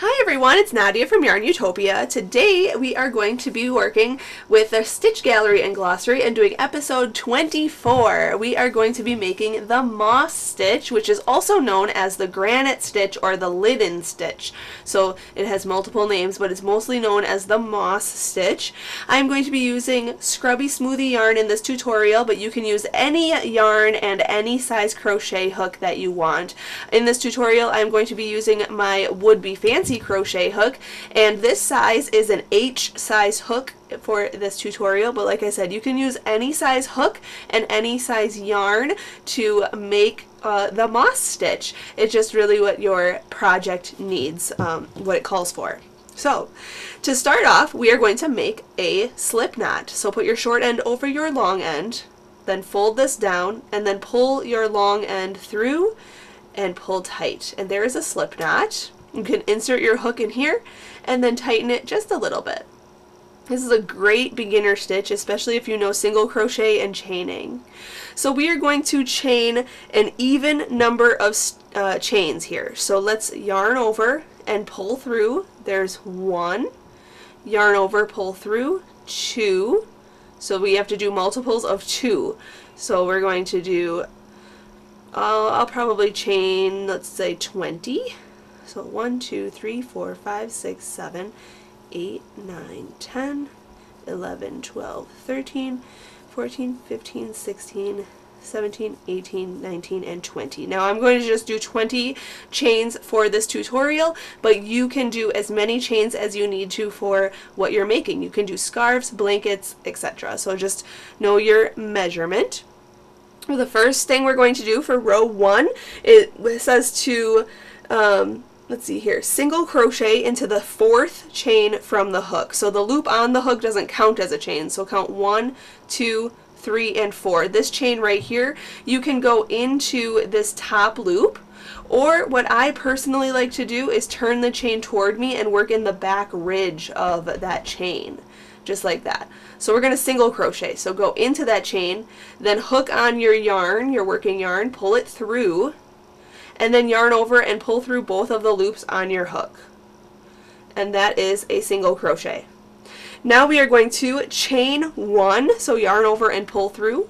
Hi everyone, it's Nadia from YARNutopia. Today we are going to be working with the Stitch Gallery and Glossary and doing episode 24. We are going to be making the moss stitch, which is also known as the granite stitch or the linen stitch. So it has multiple names, but it's mostly known as the moss stitch. I'm going to be using Scrubby Smoothie yarn in this tutorial, but you can use any yarn and any size crochet hook that you want. In this tutorial, I'm going to be using my Would Be Fancy fancy crochet hook and this size is an H size hook for this tutorial but like I said you can use any size hook and any size yarn to make uh, the moss stitch. It's just really what your project needs, um, what it calls for. So, to start off, we are going to make a slip knot. So put your short end over your long end, then fold this down, and then pull your long end through and pull tight. And there is a slip knot. You can insert your hook in here and then tighten it just a little bit. This is a great beginner stitch, especially if you know single crochet and chaining. So we are going to chain an even number of uh, chains here. So let's yarn over and pull through. There's one. Yarn over, pull through, two. So we have to do multiples of two. So we're going to do, uh, I'll probably chain, let's say 20. So 1, 2, 3, 4, 5, 6, 7, 8, 9, 10, 11, 12, 13, 14, 15, 16, 17, 18, 19, and 20. Now I'm going to just do 20 chains for this tutorial, but you can do as many chains as you need to for what you're making. You can do scarves, blankets, etc. So just know your measurement. The first thing we're going to do for row 1, it says to um, let's see here, single crochet into the fourth chain from the hook. So the loop on the hook doesn't count as a chain, so count one, two, three, and four. This chain right here, you can go into this top loop, or what I personally like to do is turn the chain toward me and work in the back ridge of that chain just like that. So we're going to single crochet. So go into that chain, then hook on your yarn, your working yarn, pull it through, and then yarn over and pull through both of the loops on your hook. And that is a single crochet. Now we are going to chain one, so yarn over and pull through.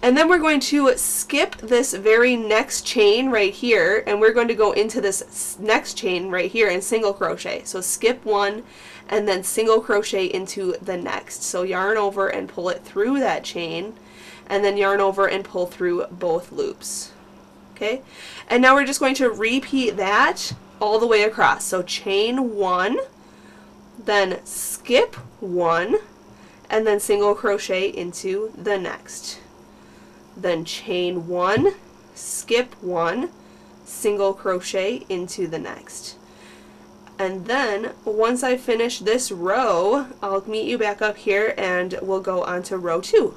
And then we're going to skip this very next chain right here, and we're going to go into this next chain right here and single crochet. So skip one, and then single crochet into the next. So yarn over and pull it through that chain, and then yarn over and pull through both loops okay? And now we're just going to repeat that all the way across. So chain one, then skip one, and then single crochet into the next. Then chain one, skip one, single crochet into the next. And then once I finish this row, I'll meet you back up here and we'll go on to row two.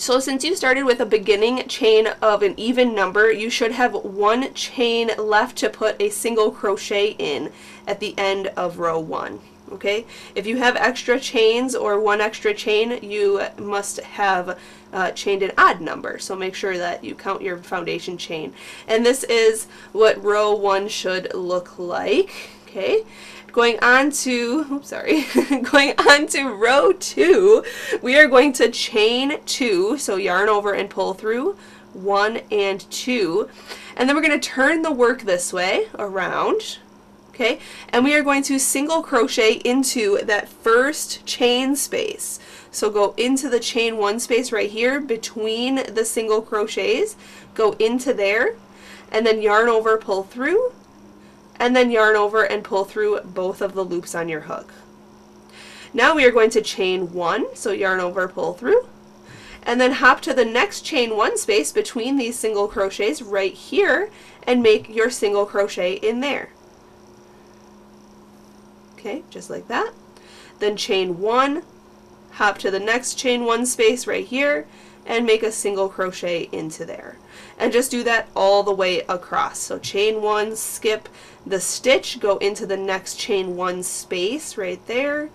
So since you started with a beginning chain of an even number, you should have one chain left to put a single crochet in at the end of row one. Okay, if you have extra chains or one extra chain, you must have uh, chained an odd number. So make sure that you count your foundation chain. And this is what row one should look like. Okay, Going on to, oops, sorry, going on to row two, we are going to chain two, so yarn over and pull through, one and two, and then we're going to turn the work this way around, okay, and we are going to single crochet into that first chain space. So go into the chain one space right here between the single crochets, go into there, and then yarn over, pull through, and then yarn over and pull through both of the loops on your hook. Now we are going to chain one, so yarn over, pull through, and then hop to the next chain one space between these single crochets right here and make your single crochet in there. Okay, just like that. Then chain one, hop to the next chain one space right here, and make a single crochet into there. And just do that all the way across. So chain one, skip the stitch, go into the next chain one space right there,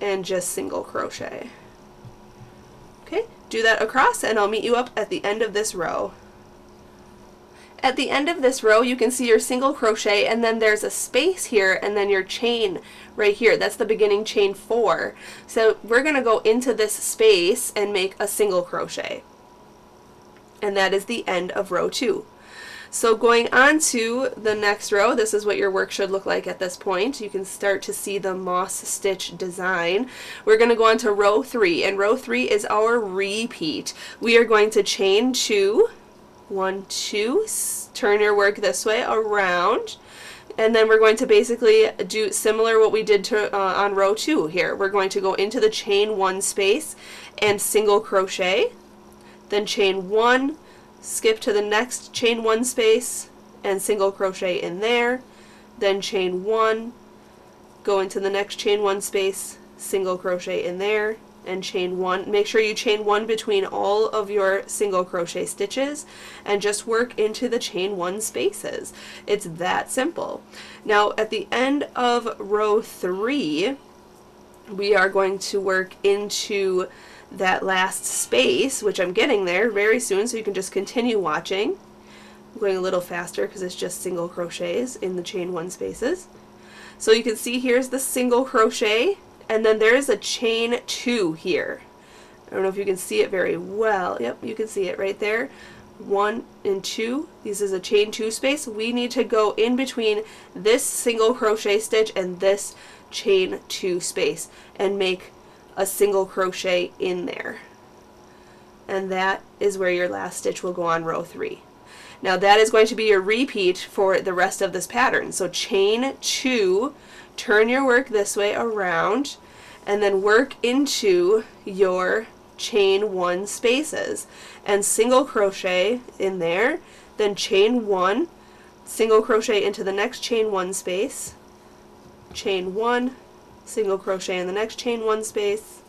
and just single crochet. Okay, do that across and I'll meet you up at the end of this row. At the end of this row, you can see your single crochet and then there's a space here and then your chain right here. That's the beginning chain four. So we're going to go into this space and make a single crochet. And that is the end of row two. So going on to the next row, this is what your work should look like at this point. You can start to see the moss stitch design. We're going to go on to row three, and row three is our repeat. We are going to chain two, one, two, turn your work this way around, and then we're going to basically do similar what we did to, uh, on row two here. We're going to go into the chain one space and single crochet, then chain one, skip to the next chain one space and single crochet in there, then chain one, go into the next chain one space, single crochet in there, and chain one. Make sure you chain one between all of your single crochet stitches and just work into the chain one spaces. It's that simple. Now at the end of row three, we are going to work into that last space, which I'm getting there very soon, so you can just continue watching. I'm going a little faster because it's just single crochets in the chain one spaces. So you can see here's the single crochet, and then there's a chain two here. I don't know if you can see it very well. Yep, you can see it right there. One and two. This is a chain two space. We need to go in between this single crochet stitch and this chain two space and make a single crochet in there. And that is where your last stitch will go on row three. Now that is going to be your repeat for the rest of this pattern. So chain two, turn your work this way around, and then work into your chain one spaces and single crochet in there, then chain one, single crochet into the next chain one space, chain one, single crochet in the next chain one space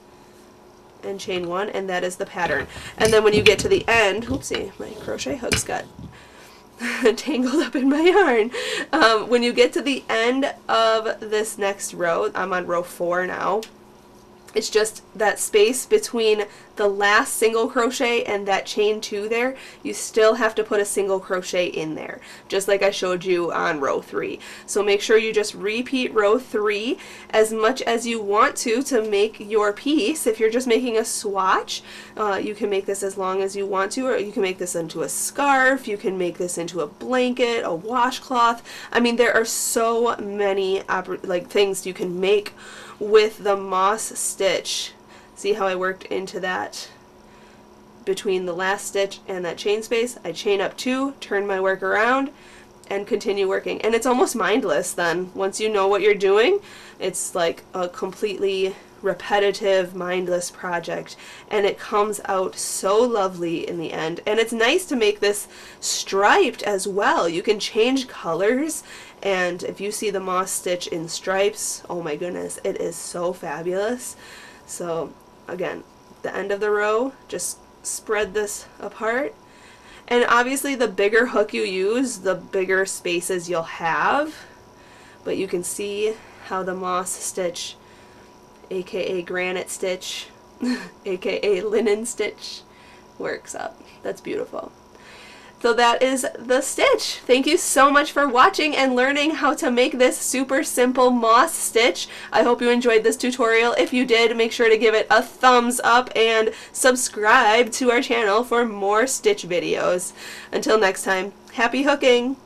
and chain one and that is the pattern and then when you get to the end oopsie my crochet hooks got tangled up in my yarn. Um, when you get to the end of this next row I'm on row four now it's just that space between the last single crochet and that chain two there, you still have to put a single crochet in there, just like I showed you on row three. So make sure you just repeat row three as much as you want to to make your piece. If you're just making a swatch, uh, you can make this as long as you want to, or you can make this into a scarf, you can make this into a blanket, a washcloth. I mean, there are so many like things you can make with the moss stitch. See how I worked into that between the last stitch and that chain space? I chain up two, turn my work around, and continue working. And it's almost mindless then. Once you know what you're doing, it's like a completely repetitive, mindless project. And it comes out so lovely in the end. And it's nice to make this striped as well. You can change colors and if you see the moss stitch in stripes, oh my goodness, it is so fabulous. So again, the end of the row, just spread this apart. And obviously the bigger hook you use, the bigger spaces you'll have. But you can see how the moss stitch, aka granite stitch, aka linen stitch, works up. That's beautiful. So that is the stitch. Thank you so much for watching and learning how to make this super simple moss stitch. I hope you enjoyed this tutorial. If you did, make sure to give it a thumbs up and subscribe to our channel for more stitch videos. Until next time, happy hooking!